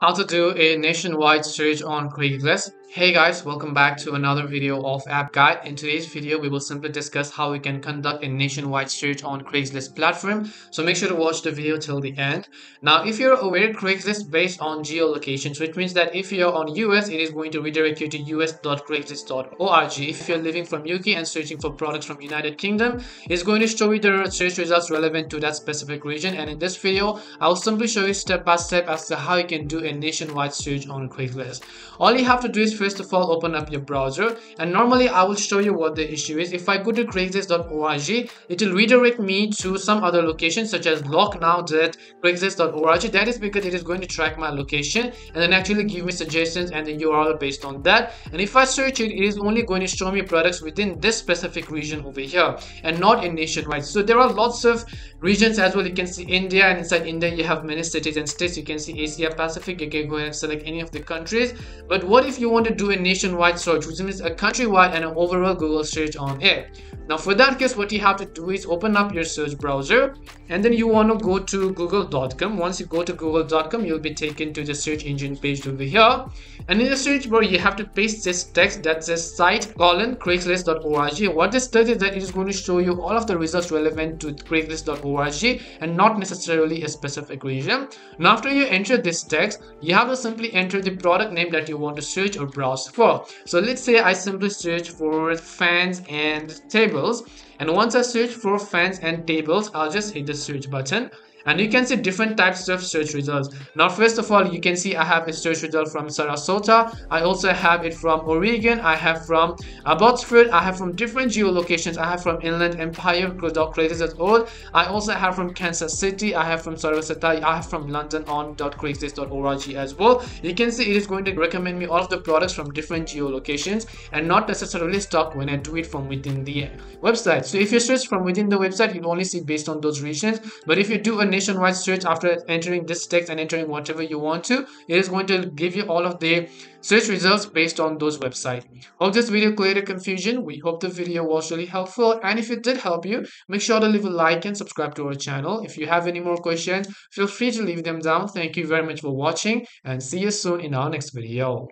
How to do a nationwide search on Craigslist. Hey guys, welcome back to another video of App Guide. In today's video, we will simply discuss how we can conduct a nationwide search on Craigslist platform. So make sure to watch the video till the end. Now, if you're aware, Craigslist based on geolocation, which means that if you're on US, it is going to redirect you to us.craigslist.org. If you're living from UK and searching for products from United Kingdom, it's going to show you the search results relevant to that specific region. And in this video, I'll simply show you step by step as to how you can do a nationwide search on Craigslist. All you have to do is first of all open up your browser and normally I will show you what the issue is. If I go to craigslist.org, it will redirect me to some other location such as lucknow.craigslist.org. That is because it is going to track my location and then actually give me suggestions and the URL based on that. And if I search it, it is only going to show me products within this specific region over here and not in nationwide. So there are lots of regions as well. You can see India and inside India you have many cities and states. You can see Asia Pacific. You can go and select any of the countries. But what if you want to do a nationwide search which means a countrywide and an overall Google search on it. Now for that case what you have to do is open up your search browser and then you want to go to google.com. Once you go to google.com you'll be taken to the search engine page over here and in the search bar you have to paste this text that says site colon craigslist.org. What this does is that it is going to show you all of the results relevant to craigslist.org and not necessarily a specific region. Now after you enter this text you have to simply enter the product name that you want to search or browse for. So let's say I simply search for fans and tables and once I search for fans and tables I'll just hit the search button and you can see different types of search results. Now first of all you can see i have a search result from sarasota. I also have it from oregon. I have from abbotsford. I have from different geolocations. I have from inland empire craigslist.org i also have from kansas city. I have from sarasota. I have from london on craigslist.org as well. You can see it is going to recommend me all of the products from different geolocations and not necessarily stock when i do it from within the website. So if you search from within the website you'll only see based on those regions. But if you do a nationwide search after entering this text and entering whatever you want to. It is going to give you all of the search results based on those websites hope this video cleared confusion. We hope the video was really helpful. And if it did help you make sure to leave a like and subscribe to our channel. If you have any more questions feel free to leave them down. Thank you very much for watching and see you soon in our next video